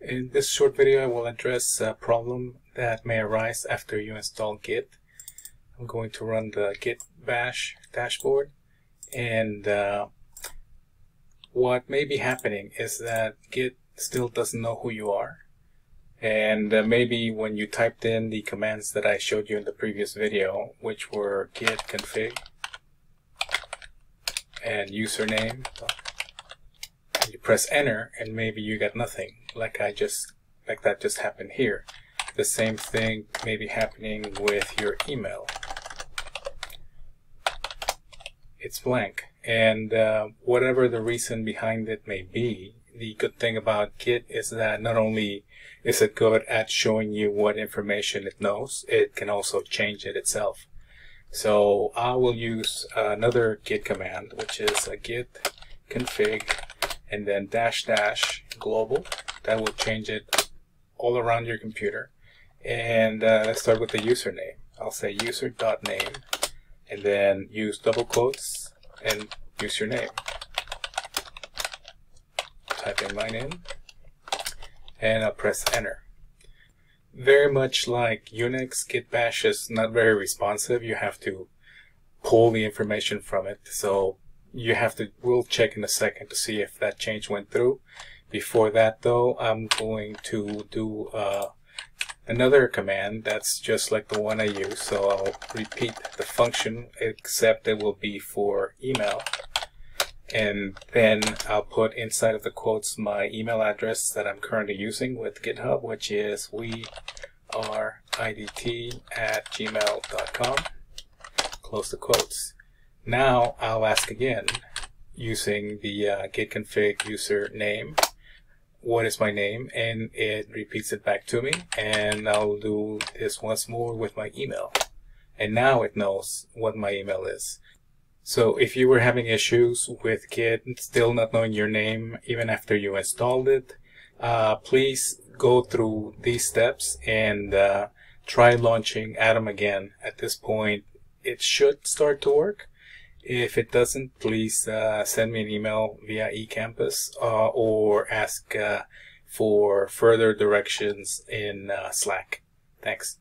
In this short video, I will address a problem that may arise after you install Git. I'm going to run the Git bash dashboard and uh, what may be happening is that Git still doesn't know who you are and uh, maybe when you typed in the commands that I showed you in the previous video which were git config and username you press enter and maybe you got nothing like I just like that just happened here. The same thing may be happening with your email. It's blank. And uh, whatever the reason behind it may be the good thing about Git is that not only is it good at showing you what information it knows it can also change it itself. So I will use another git command which is a git config and then dash dash global. That will change it all around your computer. And uh, let's start with the username. I'll say user.name and then use double quotes and use your name. Type in my name and I'll press enter. Very much like Unix, Git bash is not very responsive. You have to pull the information from it. So you have to, we'll check in a second to see if that change went through. Before that though, I'm going to do uh, another command that's just like the one I use. So I'll repeat the function except it will be for email. And then I'll put inside of the quotes my email address that I'm currently using with GitHub, which is we are idt at gmail.com. Close the quotes. Now I'll ask again using the uh, git config user name what is my name? And it repeats it back to me and I'll do this once more with my email. And now it knows what my email is. So if you were having issues with Git still not knowing your name even after you installed it uh, please go through these steps and uh, try launching Atom again. At this point it should start to work if it doesn't, please uh, send me an email via eCampus uh, or ask uh, for further directions in uh, Slack. Thanks.